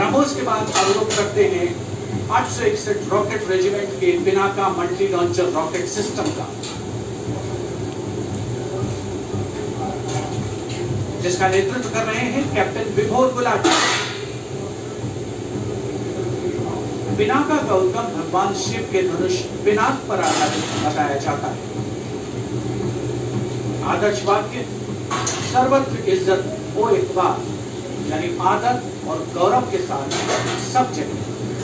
उसके बाद आरोप करते हैं आठ सौ इकसठ रॉकेट रेजिमेंट के Pinaka multi launcher rocket system का। जिसका नेतृत्व कर रहे हैं कैप्टन विभोर गुलाटी पिनाका का उद्गम भगवान शिव के धनुष पिनाक पर आधारित बताया जाता है। आदर्श वाक्य सर्वत्र इज़्ज़त ओ इकबाल यानी आदर और गौरव के साथ सब जगह।